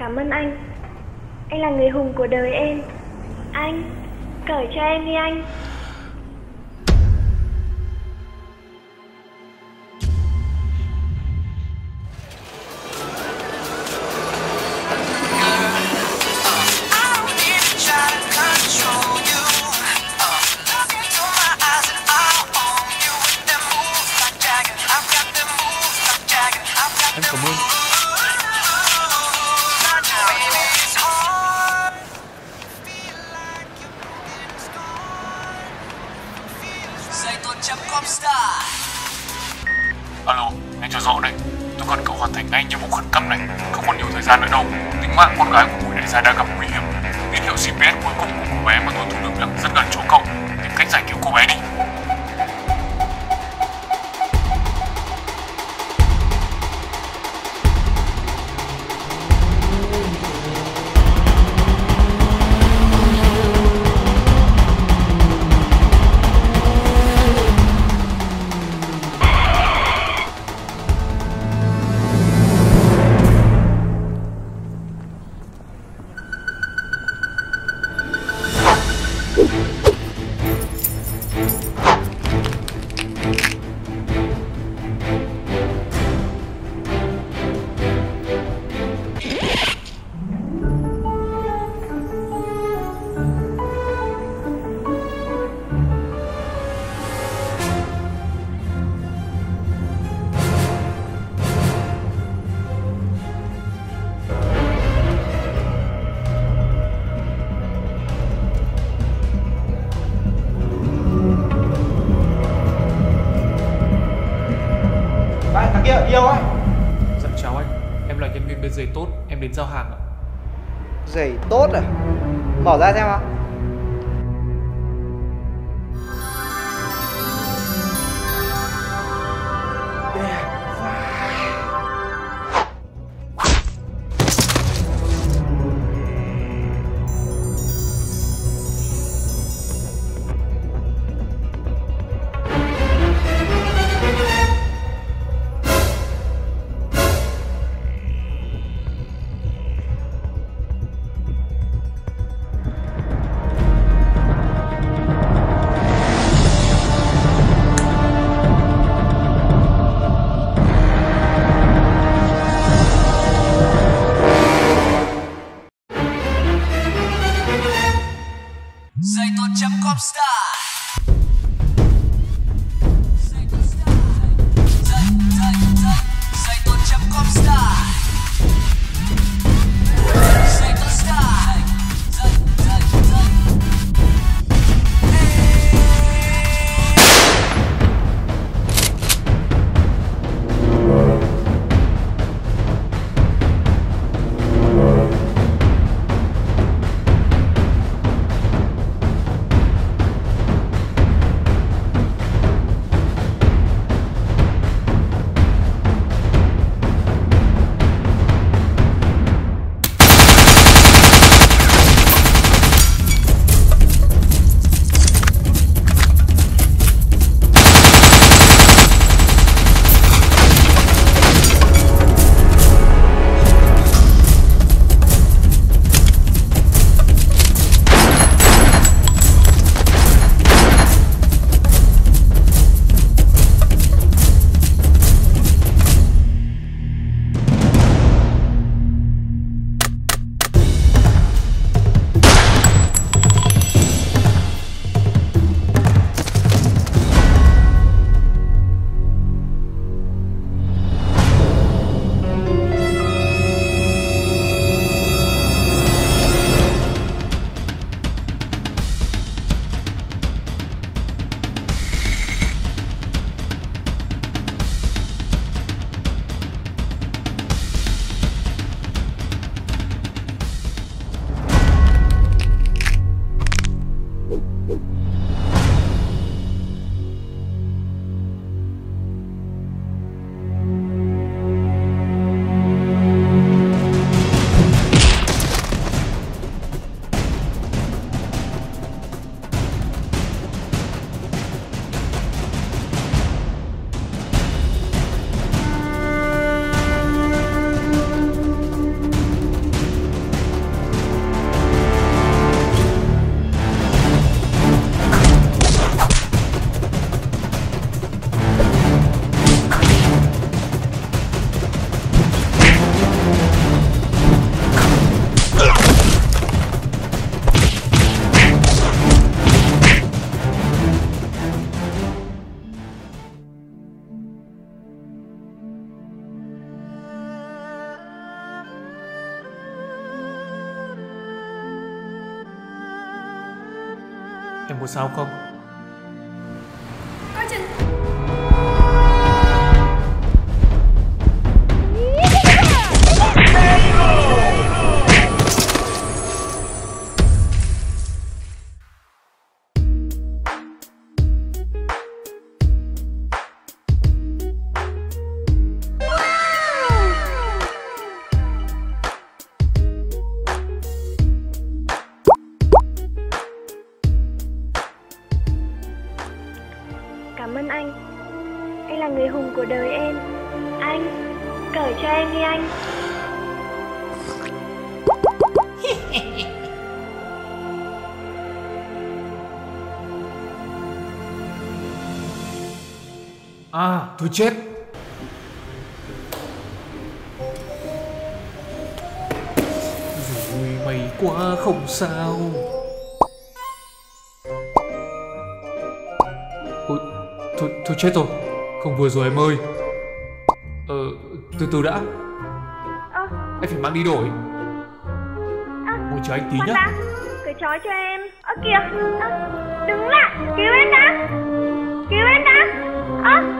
Cảm ơn anh. Anh là người hùng của đời em. Anh, cởi cho em đi anh. Em cảm ơn cho rõ đây. Tôi cần cậu hoàn thành ngay nhiệm vụ khẩn cấp này. Không còn nhiều thời gian nữa đâu. Tính mạng con gái của mũi Đại Gia đang gặp nguy hiểm. Tín hiệu GPS cuối cùng của cô bé mà tôi thu được được rất gần chỗ cậu. Tìm cách giải cứu cô bé đi. Kia yêu á Dạ chào anh. Em là nhân viên bên giày tốt Em đến giao hàng ạ. Giày tốt à? Mở ra xem nào. Đẹp Cop star. Em mua sao không? Cởi cho em đi anh À, tôi chết. Rồi mày quá không sao. Ôi, tôi tôi chết rồi. Không vừa rồi em ơi. Ờ, từ từ đã. Ơ. Anh phải mang đi đổi. ơ Ngồi chờ anh tí nhá. đã Cởi trói cho em. Ơ kìa. Ơ Đứng lại. Cứu em đã. Cứu em đã. Ơ. Cứu